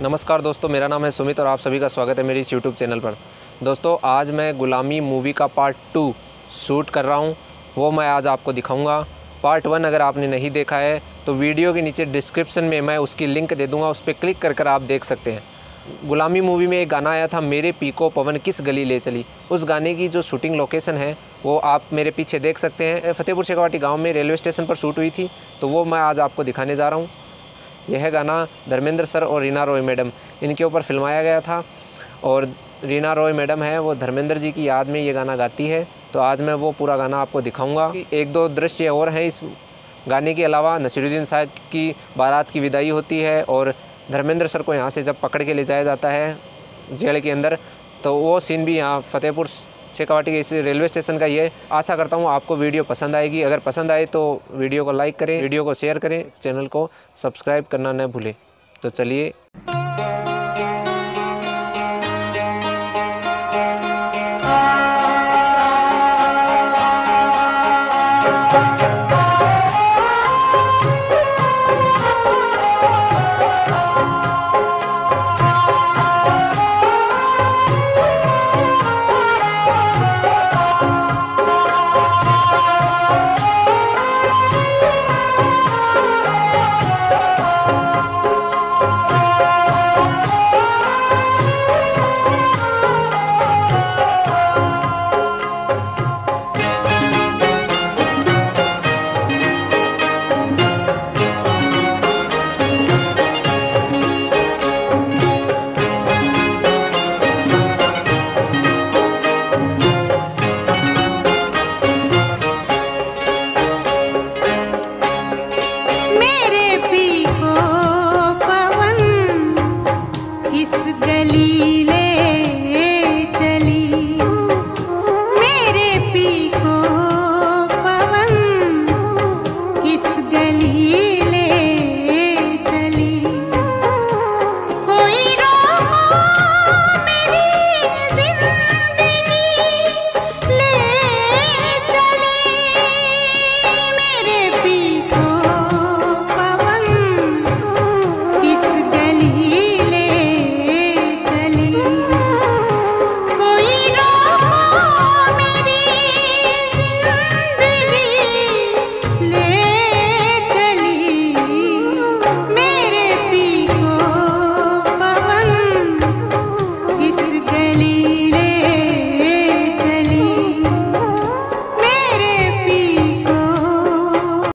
नमस्कार दोस्तों, मेरा नाम है सुमित और आप सभी का स्वागत है मेरी इस यूट्यूब चैनल पर। दोस्तों, आज मैं गुलामी मूवी का पार्ट टू शूट कर रहा हूँ। वो मैं आज आपको दिखाऊँगा। पार्ट वन अगर आपने नहीं देखा है तो वीडियो के नीचे डिस्क्रिप्शन में मैं उसकी लिंक दे दूँगा, उस पर क्लिक कर कर आप देख सकते हैं। गुलामी मूवी में एक गाना आया था, मेरे पीको पवन किस गली ले चली? उस गाने की जो शूटिंग लोकेशन है, वो आप मेरे पीछे देख सकते हैं। फतेहपुर शेखावाटी गाँव में रेलवे स्टेशन पर शूट हुई थी तो वो मैं आज आपको दिखाने जा रहा हूँ। यह गाना धर्मेंद्र सर और रीना रॉय मैडम। इनके ऊपर फिल्माया गया था और रीना रॉय मैडम है, वो धर्मेंद्र जी की याद में ये गाना गाती है। तो आज मैं वो पूरा गाना आपको दिखाऊँगा। एक दो दृश्य और हैं इस गाने के अलावा। नसीरुद्दीन साहब की बारात की विदाई होती है और धर्मेंद्र सर को यहाँ से जब पकड़ के ले जाया जाता है जेल के अंदर तो वो सीन भी यहाँ फतेहपुर शेखावाटी के इस रेलवे स्टेशन का ये आशा करता हूँ आपको वीडियो पसंद आएगी। अगर पसंद आए तो वीडियो को लाइक करें, वीडियो को शेयर करें, चैनल को सब्सक्राइब करना न भूलें। तो चलिए